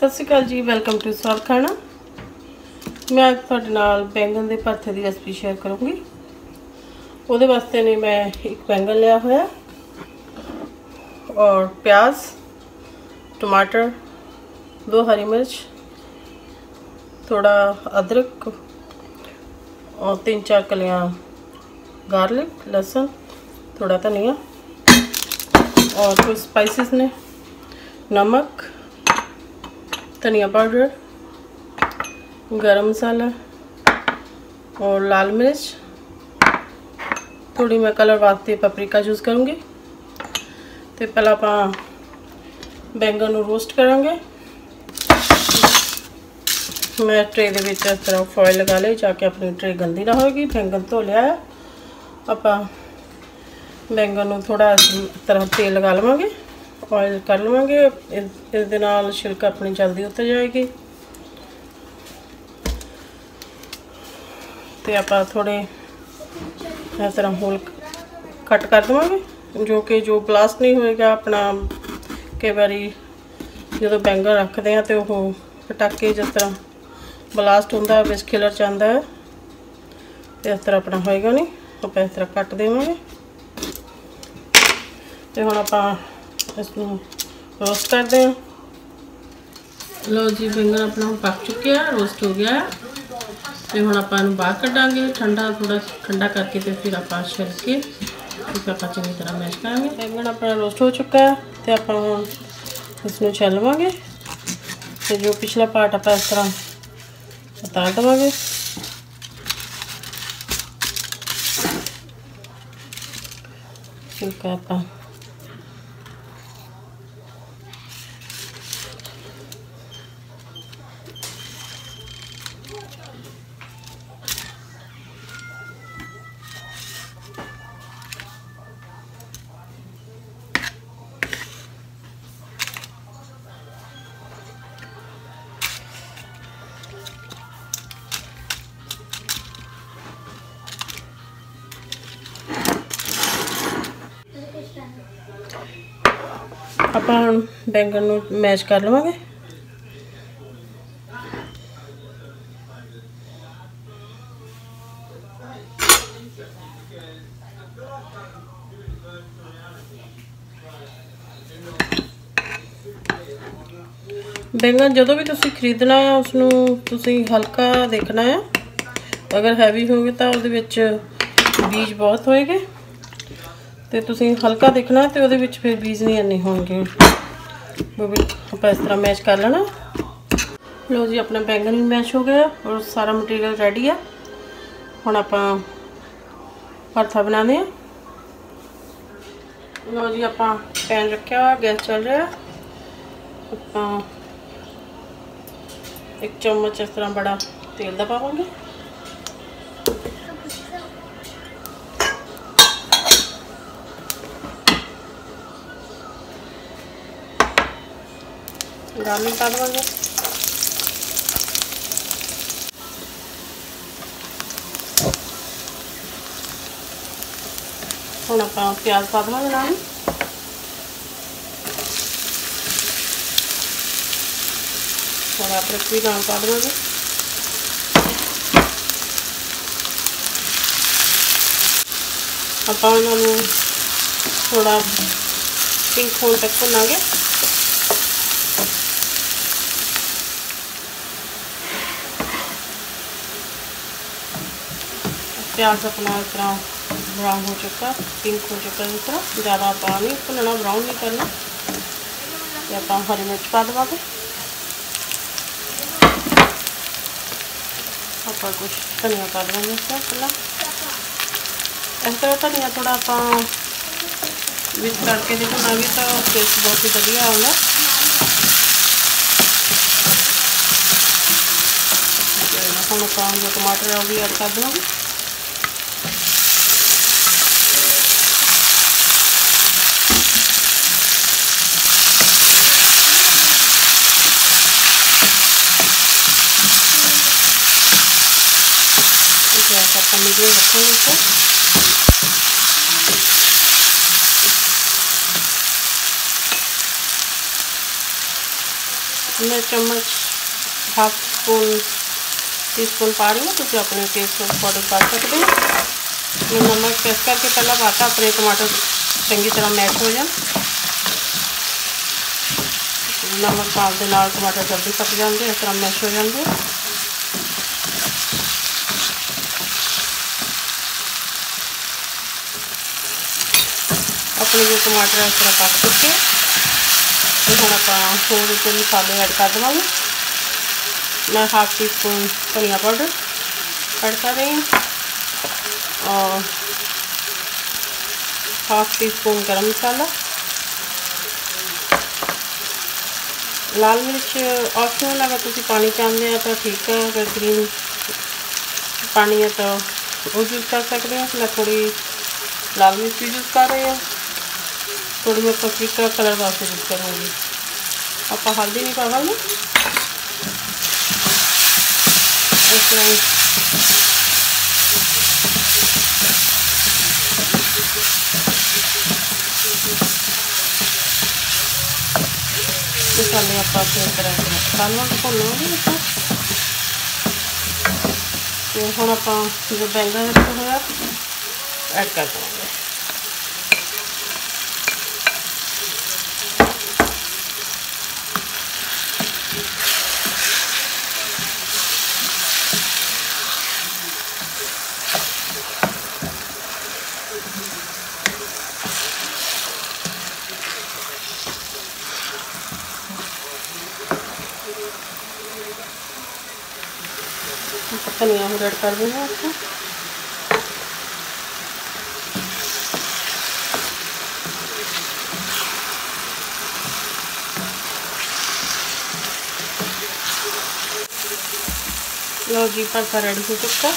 ਸਤਿ ਸ਼੍ਰੀ ਅਕਾਲ ਜੀ welcome to ਸਵਾਦ ਖਾਣਾ ਮੈਂ ਅੱਜ ਤੁਹਾਡੇ ਨਾਲ ਬੈਂਗਣ ਦੇ ਭਰਥੇ ਦੀ ਰੈਸਪੀ ਸ਼ੇਅਰ ਕਰੂੰਗੀ ਉਹਦੇ ਵਾਸਤੇ ਨੇ ਮੈਂ ਇੱਕ ਬੈਂਗਣ ਲਿਆ ਹੋਇਆ और प्याज टमाटर दो हरी मिर्च थोड़ा अदरक और तीन चार कलियाँ गार्लिक लहसुन थोड़ा धनिया और कुछ स्पाइसेस ने नमक धनिया पाउडर गरम मसाला और लाल मिर्च थोड़ी मैं कलर वास्ते पपरिका यूज़ करूँगी तो पहला आप बैंगन रोस्ट करेंगे मैं ट्रे ਦੇ ਵਿੱਚ ਇਸ ਤਰ੍ਹਾਂ ਫੋਇਲ ਲਗਾ ਲਈ ਜਾ ਕੇ ਆਪਣੀ ਟਰੇ ਗੰਦੀ ਨਾ ਹੋਏਗੀ ਬੈਂਗਨ ਧੋ ਲਿਆ ਆਪਾਂ ਬੈਂਗਨ ਨੂੰ ਥੋੜਾ ਇਸ ਤਰ੍ਹਾਂ ਤੇਲ ਲਗਾ ਲਵਾਂਗੇ ਆਇਲ ਕਰ ਲਵਾਂਗੇ। ਇਸ ਦੇ ਨਾਲ ਛਿਲਕਾ ਆਪਣੀ ਜਲਦੀ ਉਤਰ ਜਾਏਗੀ। ਤੇ ਆਪਾਂ ਥੋੜੇ ਇਸ ਤਰ੍ਹਾਂ ਹੋਲ ਕੱਟ ਕਰ ਦਵਾਂਗੇ। ਜੋ ਕਿ ਜੋ ਬਲਾਸਟ ਨਹੀਂ ਹੋਏਗਾ, ਆਪਣਾ ਕਈ ਵਾਰੀ ਜਦੋਂ ਬੈਂਗਲ ਰੱਖਦੇ ਆ ਤੇ ਉਹ ਪਟਾਕੇ ਜਿਸ ਤਰ੍ਹਾਂ ਬਲਾਸਟ ਹੁੰਦਾ, ਵਿੱਚ ਖਿਲਰ ਜਾਂਦਾ ਹੈ। ਇਸ ਤਰ੍ਹਾਂ ਆਪਣਾ ਹੋਏਗਾ ਨਹੀਂ। ਆਪਾਂ ਇਸ ਤਰ੍ਹਾਂ ਕੱਟ ਦੇਵਾਂਗੇ। ਤੇ ਹੁਣ ਆਪਾਂ ਇਸ ਨੂੰ ਰੋਸਟ ਕਰਦੇ ਹਾਂ ਲੋ ਜੀ ਬੈਂਗਣ ਆਪਣਾ ਪੱਕ ਚੁੱਕਿਆ ਰੋਸਟ ਹੋ ਗਿਆ ਤੇ ਹੁਣ ਆਪਾਂ ਇਹਨੂੰ ਬਾਹਰ ਕੱਢਾਂਗੇ ਠੰਡਾ ਥੋੜਾ ਠੰਡਾ ਕਰਕੇ ਤੇ ਫਿਰ ਆਪਾਂ ਛਿਲ ਕੇ ਇਸ ਆਪਾਂ ਚੰਗੀ ਤਰ੍ਹਾਂ ਮੈਸ਼ ਕਰਾਂਗੇ ਬੈਂਗਣ ਆਪਣਾ ਰੋਸਟ ਹੋ ਚੁੱਕਾ ਹੈ ਤੇ ਆਪਾਂ ਹੁਣ ਇਸ ਨੂੰ ਛਿਲ ਲਵਾਂਗੇ ਤੇ ਜੋ ਪਿਛਲਾ ਪਾਰਟ ਆਪਾਂ ਇਸ ਤਰ੍ਹਾਂ ਉਤਾਰ ਦਵਾਂਗੇ ਛਿਲਕਾ ਆਪਾਂ ਆਪਾਂ ਹੁਣ ਬੈਂਗਣ ਨੂੰ ਮੈਸ਼ ਕਰ ਲਵਾਂਗੇ। ਬੈਂਗਣ ਜਦੋਂ ਵੀ ਤੁਸੀਂ ਖਰੀਦਣਾ ਹੈ ਉਸ ਨੂੰ ਤੁਸੀਂ ਹਲਕਾ ਦੇਖਣਾ ਹੈ ਅਗਰ ਹੈਵੀ ਹੋਵੇ ਤਾਂ ਉਹਦੇ ਵਿੱਚ ਬੀਜ ਬਹੁਤ ਹੋਏਗੇ। ਤੇ ਤੁਸੀਂ ਹਲਕਾ ਦੇਖਣਾ ਤੇ ਉਹਦੇ ਵਿੱਚ ਫਿਰ ਬੀਜ ਨਹੀਂ ਇੰਨੇ ਹੋਣਗੇ। ਆਪਾਂ ਇਸ ਤਰ੍ਹਾਂ ਮੈਸ਼ ਕਰ ਲੈਣਾ। ਲੋ ਜੀ, ਆਪਣਾ ਬੈਂਗਨ ਵੀ ਮੈਸ਼ ਹੋ ਗਿਆ ਔਰ ਸਾਰਾ ਮਟੀਰੀਅਲ ਰੈਡੀ ਆ। ਹੁਣ ਆਪਾਂ ਪਰਥਾ ਬਣਾਉਂਦੇ ਆ ਲੋ ਜੀ, ਆਪਾਂ ਪੈਨ ਰੱਖਿਆ ਹੋਇਆ, ਗੈਸ ਚੱਲ ਰਿਹਾ। ਆਪਾਂ ਇੱਕ ਚਮਚ ਇਸ ਤਰ੍ਹਾਂ ਬੜਾ ਤੇਲ ਦਾ ਪਾਵਾਂਗੇ गार्लिक डाल देंगे हूँ। आप प्याज पा देंगे ना और अदरक भी नाल पा देंगे आप थोड़ा पिंक होने तक भुना गया। प्याज अपना इस तरह ब्राउन हो चुका पिंक हो चुका इस तरह ज़्यादा पानी भुनना ब्राउन नहीं करना। तो आप हरी मिर्च पा देवे आप कुछ धनिया पा देवे इस तरह पहला इस तरह धनिया थोड़ा आप मिक्स करके जो बनाएँगे तो टेस्ट बहुत ही बढ़िया आएगा हम जो टमाटर है वो भी ऐड कर करने के लिए इसे मैं चम्मच हाफ़ स्पून टी स्पून पा रही हूँ तो अपने टेस्ट पाउडर पा सकते हैं। मैं नमक पेस्ट करके पहला पाता अपने टमाटर चंगी तरह मैश हो जाए। नमक पाँच टमाटर जल्दी पक जाएँगे, इस तरह मैश हो जाएँगे। अपने जो टमाटर इस तरह पक चुके तो हम आप होर मसाले ऐड कर देवे मैं। हाफ़ टी स्पून धनिया पाउडर ऐड कर रही हूँ और हाफ़ टी स्पून गर्म मसाला। लाल मिर्च ऑप्शनल अगर तुम पानी चाहते हैं तो ठीक है, अगर ग्रीन पानी है तो वो यूज़ कर सकते हैं। मैं थोड़ी लाल मिर्च भी यूज़ कर रही हूँ। थोड़ी मैं पपीका कलर वास्ते यूज़ करूँगी। आप हल्दी नहीं मसाले आप तरह। से मसालों को भुनोगे तो। हम आप जो बैंगन रखा हुआ ऐड कर देंगे। धनिया हम रेड कर देंगे आपको। लो जी भरता रेडी हो चुका।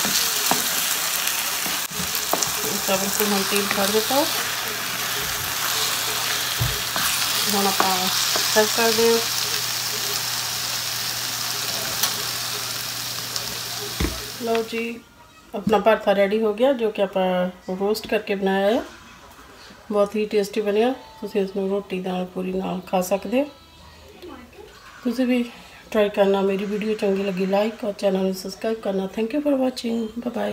इसका बिल्कुल हम तेल छड़ देता हूँ। हम आप सर्व कर दें। लो जी, अपना भरता रेडी हो गया, जो कि आप रोस्ट करके बनाया है। बहुत ही टेस्टी बनया। इसमें रोटी, दाल पूरी नाल खा सकते हो। तुम भी ट्राई करना। मेरी वीडियो चंगी लगी लाइक और चैनल सब्सक्राइब करना। Thank you for watching bye